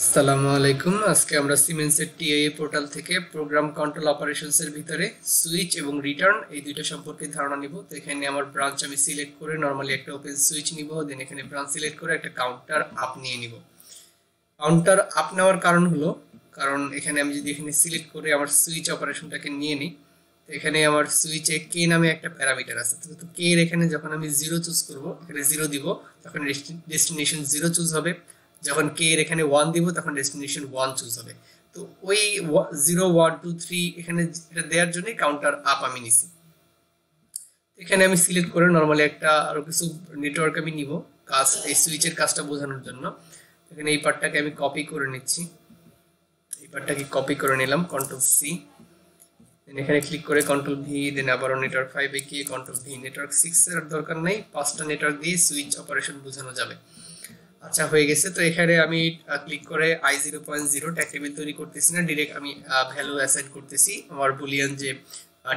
আসসালামু আলাইকুম। আজকে আমরা সিমেন্সের টিআইএ পোর্টাল থেকে প্রোগ্রাম কন্ট্রোল অপারেশনসের ভিতরে সুইচ এবং রিটার্ন এই দুইটা সম্পর্কে ধারণা নিব। তো এখানে আমার ব্রাঞ্চ আমি সিলেক্ট করে নরমালি একটা ওপেন সুইচ নিব, দেন এখানে ব্রাঞ্চ সিলেক্ট করে একটা কাউন্টার আপ নিয়ে নিব। কাউন্টার আপ নেওয়ার কারণ হলো, কারণ এখানে আমি যদি এখানে সিলেক্ট করে আমার সুইচ অপারেশনটাকে নিয়ে নিই, তো এখানে আমার সুইচে কে নামে একটা প্যারামিটার আছে। তো কে এর এখানে যখন আমি জিরো চুজ করব, এখানে জিরো দিব, তখন ডেস্টিনেশন জিরো চুজ হবে। যখন কে এর এখানে ওয়ান দিব, তখন ডেস্টিনেশন ওয়ান চুজ হবে। তো ওই জিরো ওয়ান টু থ্রি এখানে এটা দেওয়ার জন্যই কাউন্টার আপ আমি নিছি। এখানে আমি সিলেক্ট করে নর্মালি একটা আরও কিছু নেটওয়ার্ক আমি নিব, কাজ, এই সুইচের কাজটা বোঝানোর জন্য। এখানে এই পার্টটাকে আমি কপি করে নিচ্ছি। এই পার্টটাকে কপি করে নিলাম কন্ট্রোল সি দেন এখানে ক্লিক করে কন্ট্রোল ভি দেন আবারও নেটওয়ার্ক ফাইভে গিয়ে কন্ট্রোল ভি নেটওয়ার্ক সিক্স এর দরকার নেই, পাঁচটা নেটওয়ার্ক দিয়ে সুইচ অপারেশন বোঝানো যাবে। আচ্ছা হয়ে গেছে। তো এখানে আমি ক্লিক করে I zero point zero table তৈরি করতেছি না ডিরেক্ট আমি ভ্যালু অ্যাসাইন করতেছি। আমার বুলিয়ান যে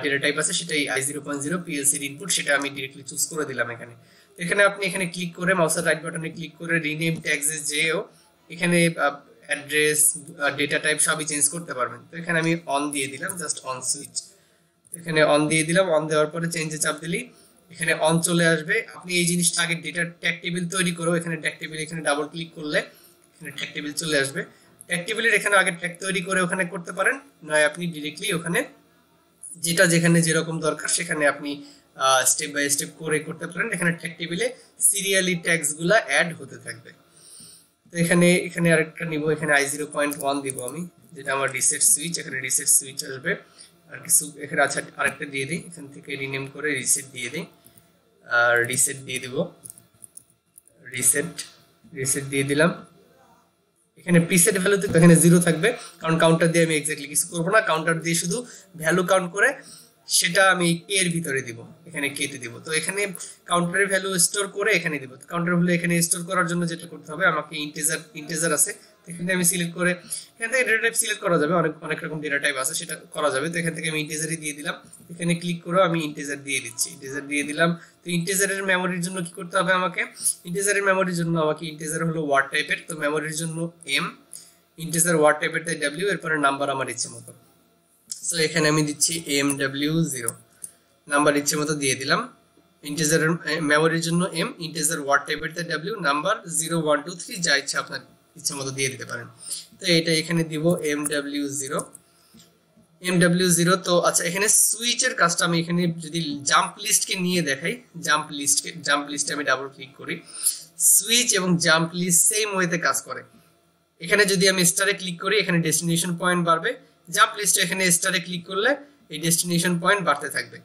ডেটা টাইপ আছে সেটাই আই জিরো পয়েন্ট জিরো পিএলসির ইনপুট সেটা আমি ডিরেক্টলি চুজ করে দিলাম এখানে। এখানে আপনি এখানে ক্লিক করে মাউসের রাইট বাটনে ক্লিক করে রিনেম ট্যাগসে যেও, এখানে অ্যাড্রেস ডেটা টাইপ সবই চেঞ্জ করতে পারবেন। তো এখানে আমি অন দিয়ে দিলাম জাস্ট অন সুইচ এখানে অন দিয়ে দিলাম অন দেওয়ার পরে চেঞ্জে চাপ দিলি এখানে অন চলে আসবে। আপনি এই জিনিসটা আগে ডেটা ট্যাগ টেবিল তৈরি করো। এখানে ট্যাগ টেবিল এখানে ডাবল ক্লিক করলে এখানে ট্যাগ টেবিল চলে আসবে। ট্যাগ টেবিলের এখানে আগে ট্যাগ তৈরি করে ওখানে করতে পারেন। নয় আপনি ডিরেক্টলি ওখানে যেটা যেখানে যেরকম দরকার সেখানে আপনি স্টেপ বাই স্টেপ করে করতে পারেন। এখানে ট্যাগ টেবিলে সিরিয়ালি ট্যাগসগুলো অ্যাড হতে থাকবে। তো এখানে এখানে আরেকটা নিব। এখানে আই জিরো পয়েন্ট ওয়ান দিব আমি, যেটা আমার রিসেট সুইচ এখানে রিসেট সুইচ আসবে। আর কিছু, এখানে আচ্ছা আরেকটা দিয়ে দিই। এখান থেকে রিনেম করে রিসেট দিয়ে দিই। আর রিসেট দিয়ে দিব। রিসেট রিসেট দিয়ে দিলাম। এখানে প্রিসেট ভ্যালুতে এখানে জিরো থাকবে, কারণ কাউন্টার দিয়ে আমি এক্স্যাক্টলি কিছু করব না। কাউন্টার দিয়ে শুধু ভ্যালু কাউন্ট করে সেটা আমি কে এর ভিতরে দিব, এখানে কে তে দিব। তো এখানে কাউন্টারের ভ্যালু স্টোর করে এখানে দিব। কাউন্টার ভ্যালু এখানে স্টোর করার জন্য যেটা করতে হবে, আমাকে ইন্টেজার ইন্টেজার আছে এখানে আমি সিলেক্ট করে, এখান থেকে ডেটা টাইপ সিলেক্ট করা যাবে, অনেক অনেক রকম ডেটা টাইপ আছে, সেটা করা যাবে। তো এখান থেকে আমি ইন্টেজারই দিয়ে দিলাম। এখানে ক্লিক করে আমি ইন্টেজার দিয়ে দিচ্ছি। ইন্টেজার দিয়ে দিলাম। তো ইন্টেজারের মেমোরির জন্য কি করতে হবে আমাকে? ইন্টেজারের মেমোরির জন্য আমাকে ইন্টেজার হলো ওয়ার্ড টাইপের তো মেমোরির জন্য এম ইন্টেজার ওয়ার্ড টাইপের তাই ডাব্লিউ এরপরে নাম্বার আমার ইচ্ছে মতো। সো এখানে আমি দিচ্ছি এম ডাব্লিউ জিরো নাম্বার ইচ্ছে মতো দিয়ে দিলাম। ইন্টেজারের মেমোরির জন্য এম ইন্টেজার ওয়ার্ড টাইপের তাই W number zero one two three যা ইচ্ছা আপনার ইচ্ছে মতো দিয়ে দিতে পারেন। তো এটা এখানে দিব M W zero M W zero তো আচ্ছা এখানে সুইচের কাজটা আমি এখানে যদি জাম্প লিস্টকে নিয়ে দেখাই জাম্প লিস্টকে জাম্প লিস্টে আমি ডাবল ক্লিক করি। সুইচ এবং জাম্প লিস্ট সেম ওয়েতে কাজ করে। এখানে যদি আমি স্টারে ক্লিক করি, এখানে ডেস্টিনেশন পয়েন্ট বাড়বে। জাম্প লিস্টে এখানে স্টারে ক্লিক করলে এই ডেস্টিনেশন পয়েন্ট বাড়তে থাকবে।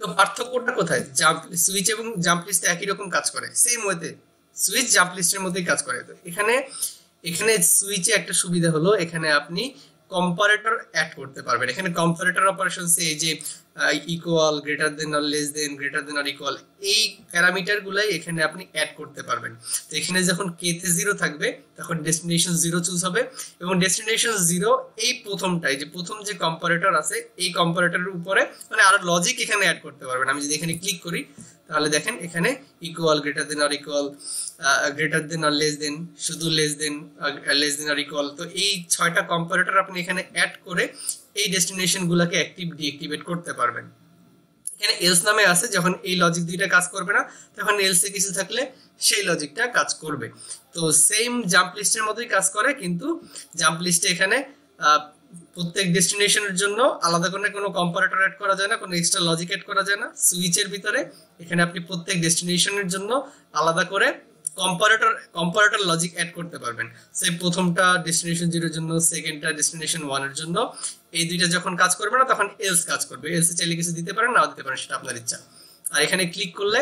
তো পার্থক্যটা কোথায়? জাম্প সুইচ এবং জাম্প লিস্ট একই রকম কাজ করে সেম ওয়েতে সুইচ জাম্প লিস্টের মধ্যেই কাজ করে। তো এখানে এখানে সুইচে একটা সুবিধা হলো, এখানে আপনি কম্পারেটর অ্যাড করতে পারবেন। এখানে কম্পারেটর অপারেশনস এই যে equal greater than or less than greater than or equal এই প্যারামিটার গুলাই এখানে আপনি অ্যাড করতে পারবেন। তো এখানে যখন কেতে জিরো থাকবে, তখন ডেস্টিনেশন জিরো চুজ হবে এবং ডেস্টিনেশন জিরো এই প্রথমটাই, যে প্রথম যে কম্পারেটর আছে, এই কম্পারেটরের উপরে মানে আরও লজিক এখানে অ্যাড করতে পারবেন। আমি যদি এখানে ক্লিক করি তাহলে দেখেন এখানে ইকুয়াল গ্রেটার দেন আর ইকুয়াল গ্রেটার দেন আর লেস দেন শুধু লেস দেন লেস দেন আর ইকুয়াল তো এই ছয়টা কম্পারেটর আপনি এখানে অ্যাড করে এই ডেস্টিনেশন গুলাকে অ্যাক্টিভ ডিঅ্যাক্টিভেট করতে পারবেন। এখানে এলস নামে আছে, যখন এই লজিক দুইটা কাজ করবে না, তখন এলসে কিছু থাকলে সেই লজিকটা কাজ করবে। তো সেম জাম্প লিস্টের মতোই কাজ করে, কিন্তু জাম্প লিস্টে এখানে প্রত্যেক ডেস্টিনেশনের জন্য আলাদা করে কোনো কম্পারেটর অ্যাড করা যায় না, কোনো এক্সট্রা লজিক অ্যাড করা যায় না। সুইচের ভিতরে এখানে আপনি প্রত্যেক ডেস্টিনেশনের জন্য আলাদা করে কম্পারেটর কম্পারেটর লজিক অ্যাড করতে পারবেন। সে প্রথমটা ডেস্টিনেশন জিরোর জন্য সেকেন্ডটা ডেস্টিনেশন ওয়ানের জন্য, এই দুইটা যখন কাজ করবে না, তখন এলস কাজ করবে। এলস চাইলে কিছু দিতে পারেন, নাও দিতে পারেন, সেটা আপনার ইচ্ছা। আর এখানে ক্লিক করলে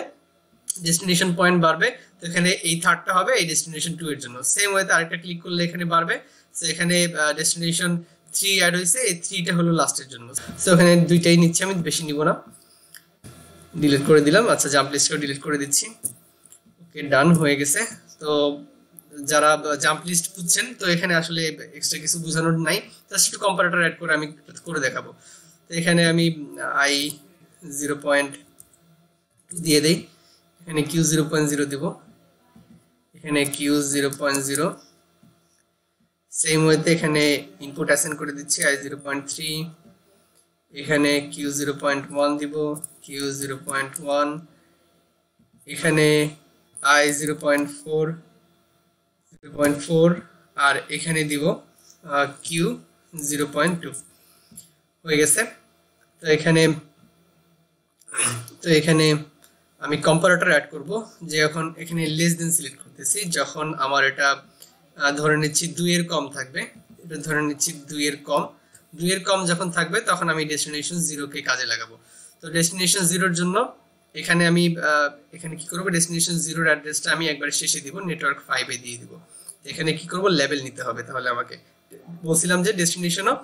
ডেস্টিনেশন পয়েন্ট বাড়বে, তো এখানে এই থার্ডটা হবে, এই ডেস্টিনেশন টু এর জন্য। সেম ওয়েতে আরেকটা ক্লিক করলে এখানে বাড়বে, তো এখানে ডেস্টিনেশন থ্রি অ্যাড হয়েছে, এই থ্রিটা হলো লাস্টের জন্য। তো এখানে দুইটাই নিচ্ছি আমি, বেশি নিব না। ডিলিট করে দিলাম। আচ্ছা জাম্প লিস্টকেও ডিলিট করে দিচ্ছি। ওকে ডান হয়ে গেছে। তো, যারা জাম্প লিস্ট বুঝছেন তো এখানে আসলে এক্সট্রা কিছু বোঝানোর নাই। জাস্ট একটু কম্পারেটর অ্যাড করে আমি করে দেখাবো। তো এখানে আমি আই জিরো পয়েন্ট দিয়ে দেই। এখানে কিউ জিরো পয়েন্ট জিরো দিব। এখানে Q zero point zero same মধ্যে এখানে ইনপুট অ্যাসেন্ড করে দিচ্ছি আই জিরো পয়েন্ট থ্রি এখানে কিউ জিরো পয়েন্ট ওয়ান দিব কিউ জিরো পয়েন্ট ওয়ান এখানে I zero point four zero point four আর এখানে দিব কিউ জিরো পয়েন্ট টু হয়ে গেছে। তো এখানে তো এখানে আমি কম্পারেটর অ্যাড করব, যে এখন এখানে লেস দেন সিলেক্ট করতেছি, যখন আমার এটা ধরে নিচ্ছি দুইয়ের কম থাকবে। এটা ধরে নিচ্ছি দুইয়ের কম। দুইয়ের কম যখন থাকবে, তখন আমি ডেস্টিনেশন জিরোকে কাজে লাগাবো। তো ডেস্টিনেশন জিরোর জন্য এখানে আমি এখানে কি করব? ডেস্টিনেশন জিরোর অ্যাড্রেসটা আমি একবার শেষে দিব নেটওয়ার্ক ফাইভে দিয়ে দিব। এখানে কি করব? লেভেল নিতে হবে তাহলে আমাকে। বলছিলাম যে ডেস্টিনেশনও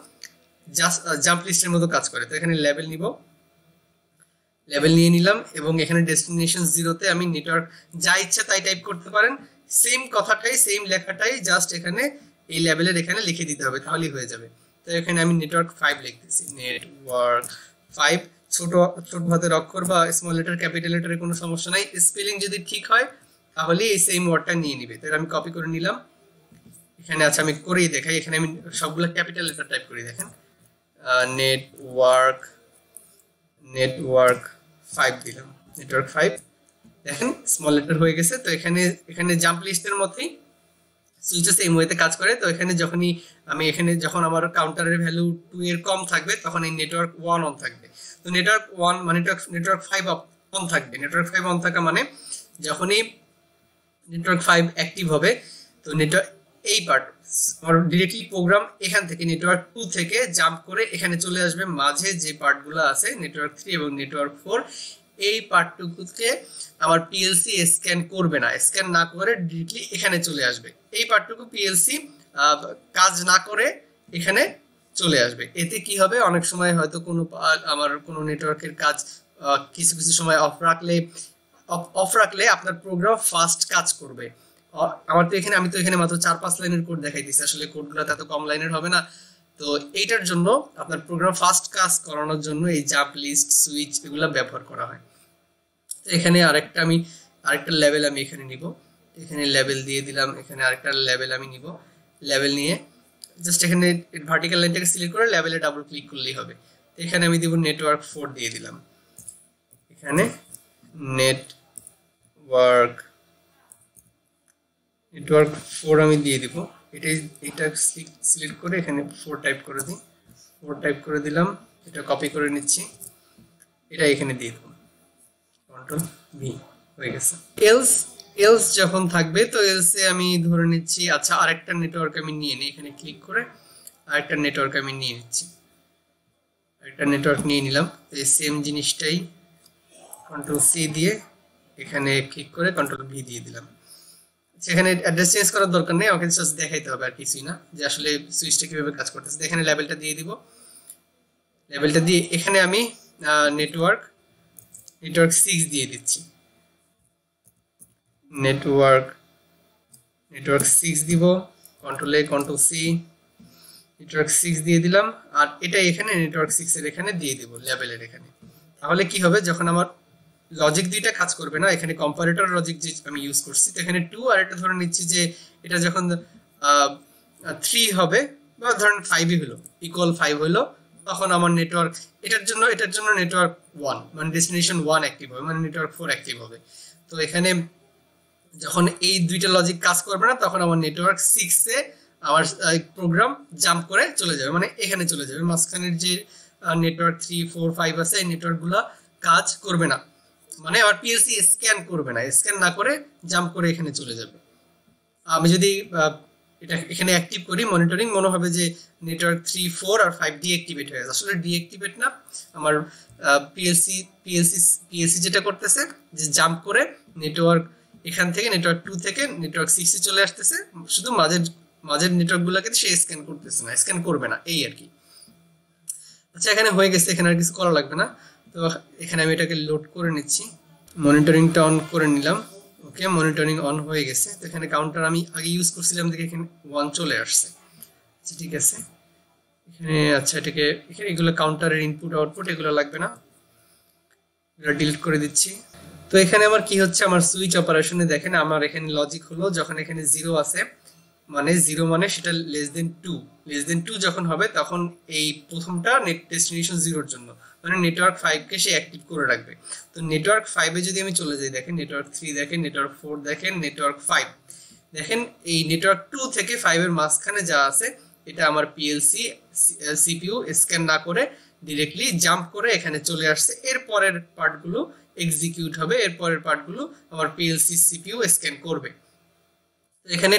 জাস্ট জাম্প লিস্টের মতো কাজ করে। তো এখানে লেভেল নিব। লেভেল নিয়ে নিলাম এবং এখানে ডেস্টিনেশন জিরোতে আমি নেটওয়ার্ক যা ইচ্ছা তাই টাইপ করতে পারেন। সেম কথাটাই সেম লেখাটাই জাস্ট এখানে এই লেভেলের এখানে লিখে দিতে হবে, তাহলেই হয়ে যাবে। তো এখানে আমি নেটওয়ার্ক ফাইভ লিখতেছি নেটওয়ার্ক ফাইভ ছোট ছোট হাতের অক্ষর বা স্মল লেটার ক্যাপিটাল লেটারের কোনো সমস্যা নাই। স্পেলিং যদি ঠিক হয় তাহলে এই সেম ওয়ার্ডটা নিয়ে নিবে। তাহলে আমি কপি করে নিলাম। এখানে আচ্ছা আমি করেই দেখাই। এখানে আমি সবগুলো ক্যাপিটাল লেটার টাইপ করি, দেখেন। নেটওয়ার্ক নেটওয়ার্ক ফাইভ দিলাম। নেটওয়ার্ক ফাইভ দেখেন স্মল লেটার হয়ে গেছে, তো এখানে এখানে জাম্প লিস্টের মধ্যেই সুইচও সেম ওয়েতে কাজ করে, তো এখানে যখনই আমি এখানে যখন আমার কাউন্টারের ভ্যালু টু এর কম থাকবে, তখন এই নেটওয়ার্ক ওয়ান অন থাকবে। তো নেটওয়ার্ক ওয়ান মানে নেটওয়ার্ক ফাইভ অন থাকবে। নেটওয়ার্ক ফাইভ অন থাকা মানে যখনই নেটওয়ার্ক ফাইভ অ্যাক্টিভ হবে, তো নেটওয়ার্ক এই পার্ট আমার ডিরেক্টলি প্রোগ্রাম এখান থেকে নেটওয়ার্ক টু থেকে জাম্প করে এখানে চলে আসবে, মাঝে যে পার্টগুলো আছে নেটওয়ার্ক থ্রি এবং নেটওয়ার্ক ফোর এই পার্টটুকুকে আমার পিএলসি স্ক্যান করবে না। স্ক্যান না করে ডিরেক্টলি এখানে চলে আসবে। এই পার্টটুকু পিএলসি কাজ না করে এখানে চলে আসবে। এতে কি হবে? অনেক সময় হয়তো কোনো আমার কোনো নেটওয়ার্কের কাজ কিছু কিছু সময় অফ রাখলে অফ রাখলে আপনার প্রোগ্রাম ফাস্ট কাজ করবে। আমার তো এখানে, আমি তো এখানে মাত্র চার, পাঁচ লাইনের কোড দেখাই দিচ্ছি আসলে কোডগুলো এত কম লাইনের হবে না। তো এইটার জন্য আপনার প্রোগ্রাম ফাস্ট কাজ করানোর জন্য এই জাপ লিস্ট সুইচ এগুলো ব্যবহার করা হয়। তো এখানে আরেকটা আমি, আরেকটা লেভেল আমি এখানে নিব। এখানে লেভেল দিয়ে দিলাম, এখানে আরেকটা লেভেল আমি নিব। লেভেল নিয়ে জাস্ট এখানে ভার্টিক্যাল লাইনটাকে সিলেক্ট করে লেভেলে ডাবল ক্লিক করলেই হবে। এখানে আমি দিব নেটওয়ার্ক ফোর দিয়ে দিলাম। এখানে নেটওয়ার্ক নেটওয়ার্ক ফোর আমি দিয়ে দিব। এটাই এটা সিলেক্ট করে এখানে ফোর টাইপ করে দিই। ফোর টাইপ করে দিলাম, এটা কপি করে নিচ্ছি। এটা এখানে দিয়ে দেবো। কন্ট্রোল ভি হয়ে গেছে। এলস এলস যখন থাকবে, তো এলসে আমি ধরে নিচ্ছি আচ্ছা আরেকটা নেটওয়ার্ক আমি নিয়ে নিই। এখানে ক্লিক করে আরেকটা নেটওয়ার্ক আমি নিয়ে নিচ্ছি। আরেকটা নেটওয়ার্ক নিয়ে নিলাম। এই সেম জিনিসটাই কন্ট্রোল সি দিয়ে এখানে ক্লিক করে কন্ট্রোল ভি দিয়ে দিলাম। সেখানে অ্যাড্রেস চেঞ্জ করার দরকার নেই, আমাকে জাস্ট দেখাইতে হবে আর কিছুই না। যে আসলে সুইচটা কীভাবে কাজ করতেছে। এখানে লেভেলটা দিয়ে দিব। লেভেলটা দিয়ে এখানে আমি নেটওয়ার্ক নেটওয়ার্ক সিক্স দিয়ে দিচ্ছি। নেটওয়ার্ক নেটওয়ার্ক সিক্স দিব। Control A control C network six দিয়ে দিলাম। আর এটা এখানে নেটওয়ার্ক সিক্সের এখানে দিয়ে দিব লেভেলের এখানে। তাহলে কি হবে? যখন আমার লজিক দুইটা কাজ করবে না। এখানে কম্পারেটর লজিক যে আমি ইউজ করছি, তো এখানে টু আর এটা ধরে নিচ্ছি যে এটা যখন থ্রি হবে, বা ধরেন ফাইভই হলো ইকুয়াল ফাইভ হলো, তখন আমার নেটওয়ার্ক এটার জন্য এটার জন্য নেটওয়ার্ক ওয়ান মানে ডেস্টিনেশন ওয়ান অ্যাক্টিভ হবে মানে নেটওয়ার্ক ফোর অ্যাক্টিভ হবে। তো এখানে যখন এই দুইটা লজিক কাজ করবে না, তখন আমার নেটওয়ার্ক সিক্সে আমার প্রোগ্রাম জাম্প করে চলে যাবে মানে এখানে চলে যাবে। মাঝখানের যে নেটওয়ার্ক থ্রি ফোর ফাইভ আছে, এই নেটওয়ার্কগুলো কাজ করবে না। মানে আমার পিএলসি স্ক্যান করবে না স্ক্যান না করে জাম্প করে এখানে চলে যাবে। আমি যদি এটা এখানে অ্যাক্টিভ করি মনিটরিং মনে হবে যে নেটওয়ার্ক থ্রি ফোর আর ফাইভ ডিঅ্যাক্টিভেট হয়ে গেছে। আসলে ডিঅ্যাক্টিভেট না, আমার পিএলসি পিএলসি পিএলসি যেটা করতেছে, যে জাম্প করে নেটওয়ার্ক এখান থেকে নেটওয়ার্ক টু থেকে নেটওয়ার্ক সিক্সে চলে আসতেছে। শুধু মাঝের মাঝের নেটওয়ার্কগুলোকে সে স্ক্যান করতেছে না স্ক্যান করবে না, এই আর কি। আচ্ছা এখানে হয়ে গেছে, এখানে আর কিছু করা লাগবে না। তো এখানে আমি এটাকে লোড করে নিচ্ছি। মনিটরিংটা অন করে নিলাম। ওকে মনিটরিং অন হয়ে গেছে। তো এখানে কাউন্টার আমি আগে ইউজ করছিলাম দেখে এখানে ওয়ান চলে আসছে। আচ্ছা ঠিক আছে। এখানে আচ্ছা এটাকে, এখানে এগুলো কাউন্টারের ইনপুট আউটপুট এগুলো লাগবে না। এগুলো ডিলিট করে দিচ্ছি। তো এখানে আমার কি হচ্ছে? আমার সুইচ অপারেশনে দেখেন, আমার এখানে লজিক হলো, যখন এখানে জিরো আছে মানে জিরো মানে সেটা less than two less than two যখন হবে, তখন এই প্রথমটা নেট ডেস্টিনেশন জিরোর জন্য। মানে নেটওয়ার্ক ফাইভকে সে অ্যাক্টিভ করে রাখবে। তো নেটওয়ার্ক ফাইভে যদি আমি চলে যাই, দেখেন নেটওয়ার্ক থ্রি দেখেন নেটওয়ার্ক ফোর দেখেন নেটওয়ার্ক ফাইভ দেখেন এই নেটওয়ার্ক টু থেকে ফাইভের মাঝখানে যা আছে, এটা আমার পিএলসি সিপিইউ স্ক্যান না করে ডিরেক্টলি জাম্প করে এখানে চলে আসছে। এর পরের পার্টগুলো এক্সিকিউট হবে। এর পরের পার্টগুলো আমার পিএলসি সিপিইউ স্ক্যান করবে। এখানে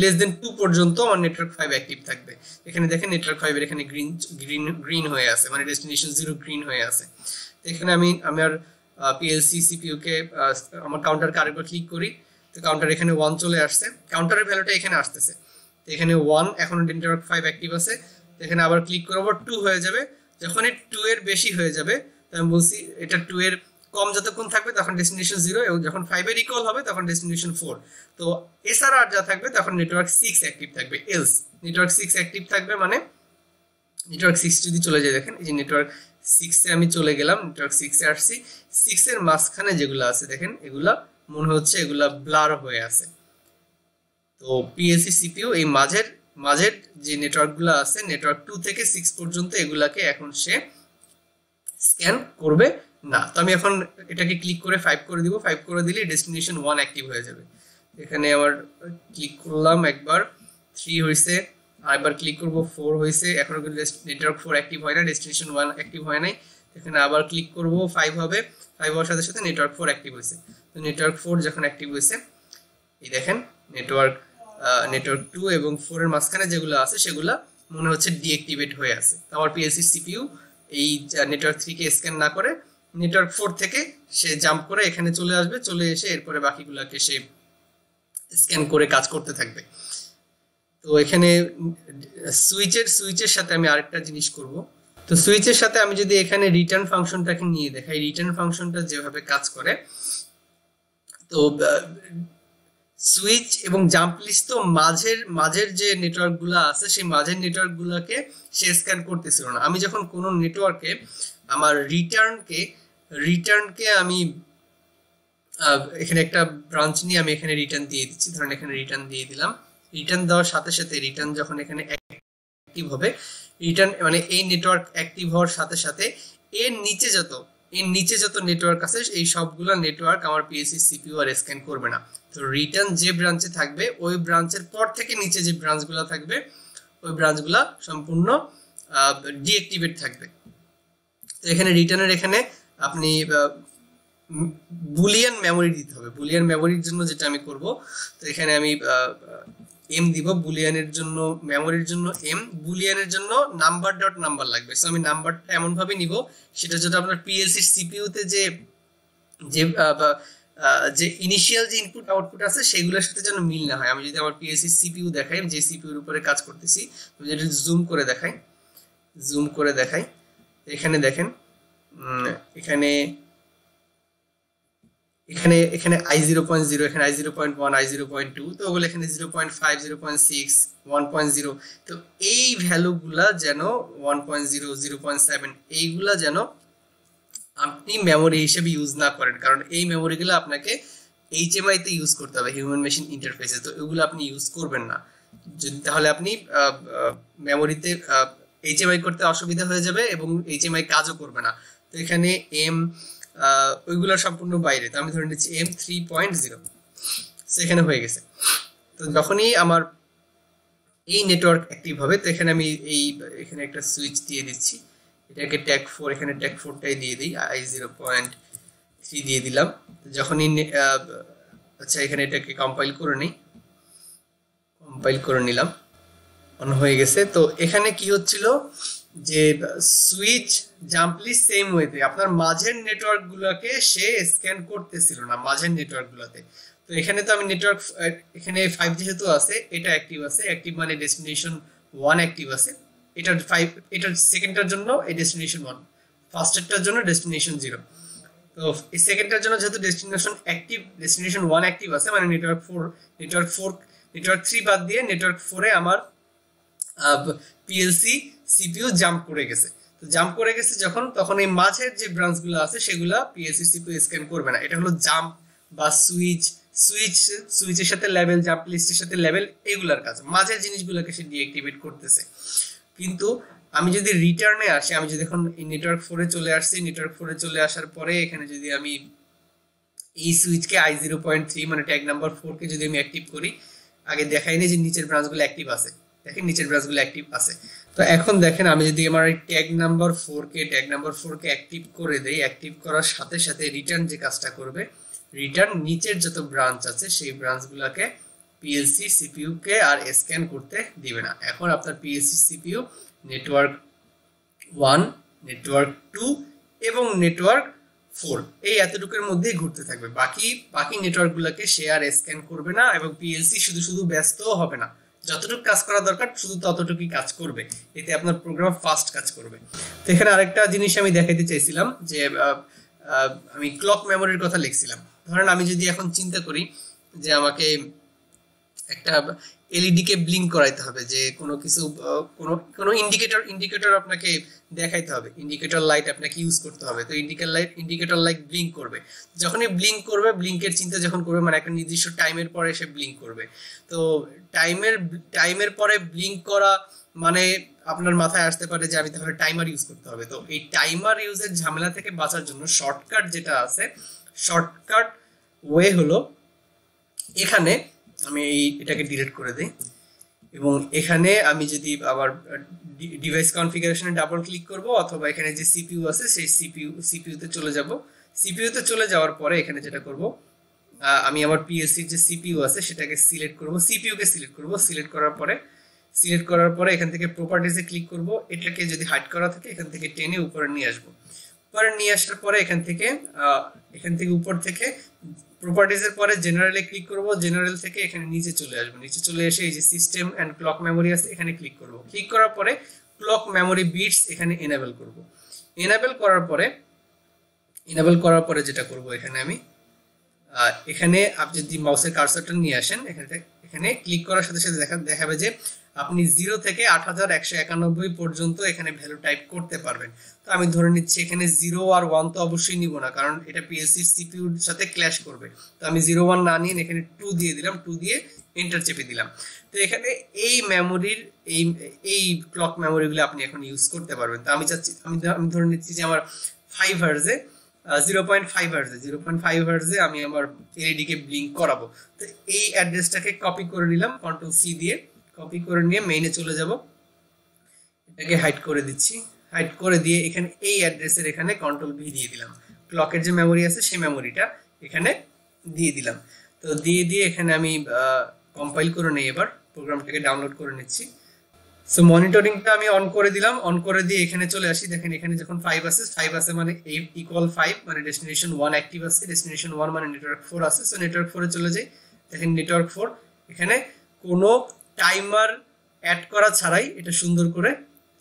লেস দেন টু পর্যন্ত আমার নেটওয়ার্ক ফাইভ অ্যাক্টিভ থাকবে। এখানে দেখেন নেটওয়ার্ক ফাইভের এখানে গ্রিন গ্রিন গ্রিন হয়ে আছে মানে ডেস্টিনেশন জিরো গ্রিন হয়ে আছে। এখানে আমি আমার পিএলসি সিপিইউ কে আমার কাউন্টারকে আরেকবার ক্লিক করি। তো কাউন্টার এখানে ওয়ান চলে আসছে। কাউন্টারের ভ্যালুটা এখানে আসতেছে। তো এখানে ওয়ান এখন নেটওয়ার্ক ফাইভ অ্যাক্টিভ আছে। এখানে আবার ক্লিক করব টু হয়ে যাবে। যখন টু এর বেশি হয়ে যাবে আমি বলছি এটা টু এর কম যতক্ষণ থাকবে তখন ডেস্টিনেশন জিরো এবং যখন ফাইভের ইকুয়াল হবে তখন ডেস্টিনেশন ফোর তো এছাড়া আর যা থাকবে তখন নেটওয়ার্ক সিক্স অ্যাক্টিভ থাকবে। এলস নেটওয়ার্ক সিক্স অ্যাক্টিভ থাকবে মানে নেটওয়ার্ক সিক্স যদি চলে যায় দেখেন, এই যে নেটওয়ার্ক সিক্সে আমি চলে গেলাম নেটওয়ার্ক সিক্সে আসছি। সিক্সের মাঝখানে যেগুলো আছে দেখেন, এগুলা মনে হচ্ছে এগুলা ব্লার হয়ে আছে। তো পিএসসি সিপিইউ এই মাঝের মাঝের যে নেটওয়ার্কগুলো আছে নেটওয়ার্ক টু থেকে সিক্স পর্যন্ত এগুলাকে এখন সে স্ক্যান করবে। না, তো আমি এখন এটাকে ক্লিক করে ফাইভ করে দিব ফাইভ করে দিলে ডেস্টিনেশন ওয়ান অ্যাক্টিভ হয়ে যাবে। এখানে আমার ক্লিক করলাম একবার থ্রি হয়েছে আরেকবার ক্লিক করব ফোর হয়েছে এখনও কিন্তু নেটওয়ার্ক ফোর অ্যাক্টিভ হয় না ডেস্টিনেশন ওয়ান অ্যাক্টিভ হয় নাই। এখানে আবার ক্লিক করব ফাইভ হবে ফাইভ হওয়ার সাথে সাথে নেটওয়ার্ক ফোর অ্যাক্টিভ হয়েছে তো নেটওয়ার্ক ফোর যখন অ্যাক্টিভ হয়েছে এই দেখেন নেটওয়ার্ক নেটওয়ার্ক টু এবং ফোরের মাঝখানে যেগুলো আছে, সেগুলো মনে হচ্ছে ডিঅ্যাক্টিভেট হয়ে আছে। আমার পিএলসি সিপিইউ এই নেটওয়ার্ক থ্রিকে স্ক্যান না করে নেটওয়ার্ক ফোর থেকে সে জাম্প করে এখানে চলে আসবে, চলে এসে এরপরে বাকিগুলোকে সে স্ক্যান করে কাজ করতে থাকবে। তো এখানে সুইচের সুইচের সাথে আমি আরেকটা জিনিস করব। তো সুইচের সাথে আমি যদি এখানে রিটার্ন ফাংশনটাকে নিয়ে দেখাই রিটার্ন ফাংশনটা যেভাবে কাজ করে, তো সুইচ এবং জাম্প লিস্ট তো মাঝের মাঝের যে নেটওয়ার্কগুলো আছে, সেই মাঝের নেটওয়ার্কগুলোকে সে স্ক্যান করতেছিল না। আমি যখন কোনো নেটওয়ার্কে আমার রিটার্নকে রিটার্নকে আমি এখানে একটা ব্রাঞ্চ নিয়ে আমি এখানে রিটার্ন দিয়ে দিচ্ছি। ধরেন এখানে রিটার্ন দিয়ে দিলাম। রিটার্ন দেওয়ার সাথে সাথে রিটার্ন যখন এখানে অ্যাক্টিভ হবে, রিটার্ন মানে এই নেটওয়ার্ক অ্যাক্টিভ হওয়ার সাথে সাথে এর নিচে যত, এর নিচে যত নেটওয়ার্ক আছে, এই সবগুলো নেটওয়ার্ক আমার পিএসসি সিপিইউ আর স্ক্যান করবে না। তো রিটার্ন যে ব্রাঞ্চে থাকবে, ওই ব্রাঞ্চের পর থেকে নিচে যে ব্রাঞ্চগুলো থাকবে, ওই ব্রাঞ্চগুলো সম্পূর্ণ ডিঅ্যাক্টিভেট থাকবে। তো এখানে রিটার্নের এখানে আপনি বুলিয়ান মেমোরি দিতে হবে। বুলিয়ান মেমোরির জন্য যেটা আমি করব, তো এখানে আমি এম দিব, বুলিয়ানের জন্য মেমোরির জন্য এম বুলিয়ানের জন্য নাম্বার ডট নাম্বার লাগবে। সো আমি নাম্বারটা এমন ভাবে নিব, সেটা যেটা আপনার পিএলসি সিপিইউতে যে যে যে ইনিশিয়াল যে ইনপুট আউটপুট আছে, সেগুলোর সাথে যেন মিল না হয়। আমি যদি আমার পিএলসি সিপিইউ দেখাই যে সিপিইউর উপরে কাজ করতেছি যদি জুম করে দেখাই জুম করে দেখাই, এখানে দেখেন এখানে এখানে এখানে আই জিরো পয়েন্ট জিরো এখানে I zero point one I zero point two তো ওগুলো এখানে zero point five zero point six one point zero তো এই ভ্যালুগুলা যেন one point zero zero point seven এইগুলা যেন আপনি মেমোরি হিসেবে ইউজ না করেন। কারণ এই মেমোরিগুলো আপনাকে এইচএমআই তে ইউজ করতে হবে হিউম্যান মেশিন ইন্টারফেসে তো এগুলো আপনি ইউজ করবেন না। যদি, তাহলে আপনি মেমোরিতে এইচএমআই করতে অসুবিধা হয়ে যাবে এবং এইচএমআই কাজও করবে না। তো এখানে এম ওইগুলো সম্পূর্ণ বাইরে। তো আমি ধরে নিচ্ছি এম থ্রি পয়েন্ট জিরো সেখানে হয়ে গেছে। তো যখনই আমার এই নেটওয়ার্ক অ্যাক্টিভ হবে, তো এখানে আমি এই, এখানে একটা সুইচ দিয়ে দিচ্ছি। এটাকে ট্যাগ ফোর এখানে ট্যাগ ফোরটাই দিয়ে দিই। আই জিরো পয়েন্ট থ্রি দিয়ে দিলাম। যখনই আচ্ছা এখানে এটাকে কম্পাইল করে নিই। কম্পাইল করে নিলাম। অন হয়ে গেছে। তো এখানে কি হচ্ছিল? যে সুইচ জাম্পলি সেম ওয়েতে আপনার মাঝের নেটওয়ার্ক গুলোকে সে স্ক্যান করতেছিল না, মাঝের নেটওয়ার্ক গুলোতে। তো এখানে তো আমি নেটওয়ার্ক এখানে ফাইভ যেহেতু আছে, এটা অ্যাক্টিভ আছে অ্যাক্টিভ মানে ডেস্টিনেশন ওয়ান অ্যাক্টিভ আছে। এটার ফাইভ এটার সেকেন্ডটার জন্য এই ডেস্টিনেশন ওয়ান ফার্স্টেরটার জন্য ডেস্টিনেশন জিরো তো এই সেকেন্ডটার জন্য যেহেতু destination active destination one active আছে মানে network four network four network three বাদ দিয়ে নেটওয়ার্ক ফোরে আমার পিএলসি সিপিইউ জাম্প করে গেছে। তো জাম্প করে গেছে যখন, তখন এই মাঝের যে ব্রাঞ্চগুলো আছে, সেগুলো পিএলসি সিপিইউ স্ক্যান করবে না। এটা হলো জাম্প বা সুইচ সুইচ, সুইচের সাথে লেভেল জাম্প লিস্টের সাথে লেভেল এগুলার কাজ। মাঝের জিনিসগুলোকে সে ডিঅ্যাক্টিভেট করতেছে। কিন্তু আমি যদি রিটার্নে আসি, আমি যদি এখন নেটওয়ার্ক ফোরে চলে আসছি নেটওয়ার্ক ফোরে চলে আসার পরে এখানে যদি আমি এই সুইচকে আই জিরো পয়েন্ট থ্রি মানে ট্যাগ নাম্বার ফোরকে যদি আমি অ্যাক্টিভ করি, আগে দেখাইনি যে নিচের ব্রাঞ্চগুলো অ্যাক্টিভ আছে। দেখেন, নিচের ব্রাঞ্চগুলো অ্যাক্টিভ আছে। তো এখন দেখেন, আমি যদি আমার এই ট্যাগ নাম্বার ফোরকে ট্যাগ নাম্বার ফোরকে অ্যাক্টিভ করে দেই অ্যাক্টিভ করার সাথে সাথে রিটার্ন যে কাজটা করবে রিটার্ন নিচের যত ব্রাঞ্চ আছে, সেই ব্রাঞ্চগুলোকে পিএলসি সিপিইউকে আর স্ক্যান করতে দিবে না। এখন আপনার PLC CPU network one network two এবং নেটওয়ার্ক ফোর এই এতটুকুর মধ্যেই ঘুরতে থাকবে। বাকি বাকি নেটওয়ার্কগুলোকে সে আর স্ক্যান করবে না এবং পিএলসি শুধু শুধু ব্যস্তও হবে না। যতটুকু কাজ করা দরকার, শুধু ততটুকুই কাজ করবে। এতে আপনার প্রোগ্রাম ফাস্ট কাজ করবে। তো এখানে আরেকটা জিনিস আমি দেখাইতে চাইছিলাম যে আমি ক্লক মেমোরির কথা লিখছিলাম। ধরেন আমি যদি এখন চিন্তা করি যে আমাকে একটা এলইডি কে ব্লিঙ্ক করাইতে হবে, যে কোনো কিছু কোনো কোনো ইন্ডিকেটর ইন্ডিকেটর আপনাকে দেখাইতে হবে। ইন্ডিকেটর লাইট আপনাকে ইউজ করতে হবে। তো indicator light indicator light blink করবে। যখনই ব্লিঙ্ক করবে ব্লিঙ্কের চিন্তা যখন করবে মানে একটা নির্দিষ্ট টাইমের পরে সে ব্লিঙ্ক করবে। তো টাইমের টাইমের পরে ব্লিঙ্ক করা মানে আপনার মাথায় আসতে পারে যে আমি তাহলে টাইমার ইউজ করতে হবে। তো এই টাইমার ইউজের ঝামেলা থেকে বাঁচার জন্য শর্টকাট যেটা আছে শর্টকাট ওয়ে হলো এখানে আমি এই এটাকে ডিলিট করে দিই। এবং এখানে আমি যদি আবার ডিভাইস কনফিগারেশনে ডাবল ক্লিক করব, অথবা এখানে যে সিপিইউ আছে, সেই সিপিইউ সিপিইউতে চলে যাব। সিপিইউতে চলে যাওয়ার পরে এখানে যেটা করব আমি আমার পিএসসির যে সিপিইউ আছে, সেটাকে সিলেক্ট করব। সিপিইউকে সিলেক্ট করব। সিলেক্ট করার পরে সিলেক্ট করার পরে এখান থেকে প্রপার্টিজে ক্লিক করব। এটাকে যদি হাইড করা থাকে, এখান থেকে টেনে উপরে নিয়ে আসব। উপরে নিয়ে আসার পরে এখান থেকে এখান থেকে উপর থেকে প্রপার্টিজের পরে জেনারেলে ক্লিক করব জেনারেল থেকে এখানে নিচে চলে আসব। নিচে চলে এসে এই যে সিস্টেম অ্যান্ড ক্লক মেমোরি আছে, এখানে ক্লিক করব। ক্লিক করার পরে ক্লক মেমোরি বিটস এখানে এনাবেল করব। এনাবেল করার পরে এনাবেল করার পরে যেটা করব এখানে আমি এখানে আপনি যদি মাউসের কার্সারটা নিয়ে আসেন, এখানে এখানে ক্লিক করার সাথে সাথে দেখা, দেখাবে যে আপনি জিরো থেকে আট হাজার একশো একানব্বই পর্যন্ত এখানে ভ্যালু টাইপ করতে পারবেন। তো আমি ধরে নিচ্ছি এখানে জিরো আর ওয়ান তো অবশ্যই নিব না, কারণ এটা পিএসসি সিপিউর সাথে ক্ল্যাশ করবে। তো আমি জিরো ওয়ান না নিয়ে এখানে টু দিয়ে দিলাম টু দিয়ে এন্টার চেপে দিলাম। তো এখানে এই মেমোরির এই এই ক্লক মেমোরিগুলো আপনি এখন ইউজ করতে পারবেন। তো আমি চাচ্ছি, আমি আমি ধরে নিচ্ছি যে আমার ফাইভ হার্জে জিরো পয়েন্ট ফাইভ হার্জে জিরো পয়েন্ট ফাইভ হার্জে আমি আমার এলইডিকে ব্লিঙ্ক করাবো। তো এই অ্যাড্রেসটাকে কপি করে নিলাম কন্ট্রোল সি দিয়ে। কপি করে নিয়ে মেইনে চলে যাব। এটাকে হাইড করে দিচ্ছি। হাইড করে দিয়ে এখানে এই অ্যাড্রেসের এখানে কন্ট্রোল ভি দিয়ে দিলাম। ক্লকের যে মেমোরি আছে, সেই মেমোরিটা এখানে দিয়ে দিলাম। তো দিয়ে দিয়ে এখানে আমি কম্পাইল করে নিই এবার। প্রোগ্রামটাকে ডাউনলোড করে নিচ্ছি। সো মনিটরিংটা আমি অন করে দিলাম। অন করে দিয়ে এখানে চলে আসি। দেখেন এখানে যখন ফাইভ আছে ফাইভ আছে মানে ইকুয়াল ফাইভ মানে ডেস্টিনেশন ওয়ান অ্যাক্টিভ আছে ডেস্টিনেশন ওয়ান মানে নেটওয়ার্ক ফোর আছে সো নেটওয়ার্ক ফোরে চলে যাই। দেখেন নেটওয়ার্ক ফোর এখানে কোনো টাইমার অ্যাড করা ছাড়াই এটা সুন্দর করে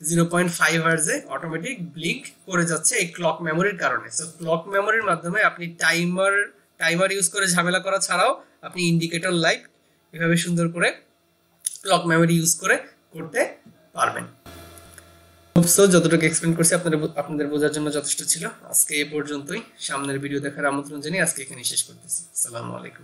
জিরো পয়েন্ট ফাইভ হার্জে অটোমেটিক ব্লিঙ্ক করে যাচ্ছে এই ক্লক মেমোরির কারণে। সো ক্লক মেমোরির মাধ্যমে আপনি টাইমার টাইমার ইউজ করে ঝামেলা করা ছাড়াও আপনি ইন্ডিকেটর লাইট এভাবে সুন্দর করে ক্লক মেমোরি ইউজ করে করতে পারবেন। সো যতটুকু এক্সপ্লেন করছি আপনাদের আপনাদের বোঝার জন্য যথেষ্ট ছিল। আজকে এ পর্যন্তই। সামনের ভিডিও দেখার আমন্ত্রণ জানিয়ে আজকে এখানে শেষ করতেছি। আসসালামু আলাইকুম।